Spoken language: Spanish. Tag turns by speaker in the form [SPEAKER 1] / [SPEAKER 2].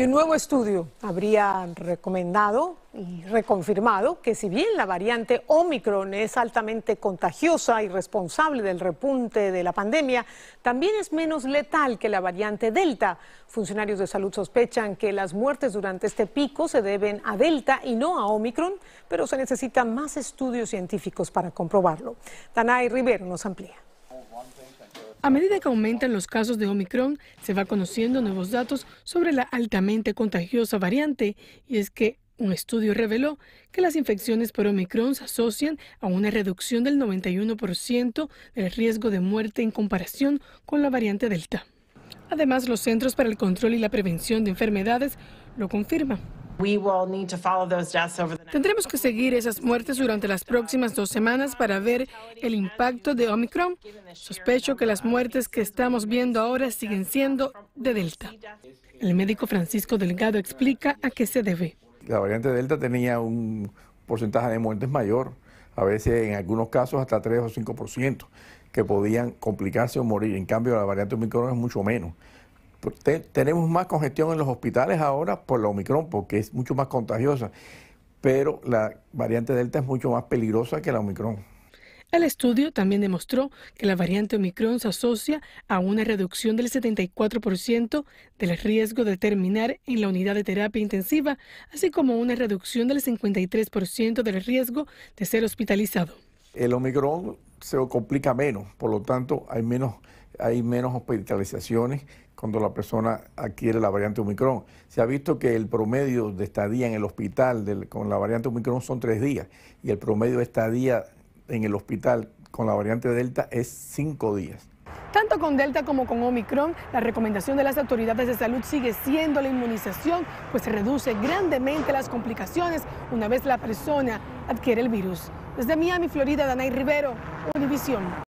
[SPEAKER 1] Y un nuevo estudio habría recomendado y reconfirmado que si bien la variante Omicron es altamente contagiosa y responsable del repunte de la pandemia, también es menos letal que la variante Delta. Funcionarios de salud sospechan que las muertes durante este pico se deben a Delta y no a Omicron, pero se necesitan más estudios científicos para comprobarlo. Danay Rivero nos amplía.
[SPEAKER 2] A medida que aumentan los casos de Omicron, se va conociendo nuevos datos sobre la altamente contagiosa variante, y es que un estudio reveló que las infecciones por Omicron se asocian a una reducción del 91% del riesgo de muerte en comparación con la variante Delta. Además, los Centros para el Control y la Prevención de Enfermedades lo confirman. Tendremos que seguir esas muertes durante las próximas dos semanas para ver el impacto de Omicron. Sospecho que las muertes que estamos viendo ahora siguen siendo de Delta. El médico Francisco Delgado explica a qué se debe.
[SPEAKER 3] La variante Delta tenía un porcentaje de muertes mayor, a veces en algunos casos hasta 3 o 5%, que podían complicarse o morir. En cambio, la variante Omicron es mucho menos tenemos más congestión en los hospitales ahora por la Omicron, porque es mucho más contagiosa, pero la variante Delta es mucho más peligrosa que la Omicron.
[SPEAKER 2] El estudio también demostró que la variante Omicron se asocia a una reducción del 74% del riesgo de terminar en la unidad de terapia intensiva, así como una reducción del 53% del riesgo de ser hospitalizado.
[SPEAKER 3] El Omicron se complica menos, por lo tanto hay menos, hay menos hospitalizaciones cuando la persona adquiere la variante Omicron. Se ha visto que el promedio de estadía en el hospital con la variante Omicron son tres días y el promedio de estadía en el hospital con la variante Delta es cinco días.
[SPEAKER 2] Tanto con Delta como con Omicron, la recomendación de las autoridades de salud sigue siendo la inmunización, pues se reduce grandemente las complicaciones una vez la persona adquiere el virus. Desde Miami, Florida, Danay Rivero, Univisión.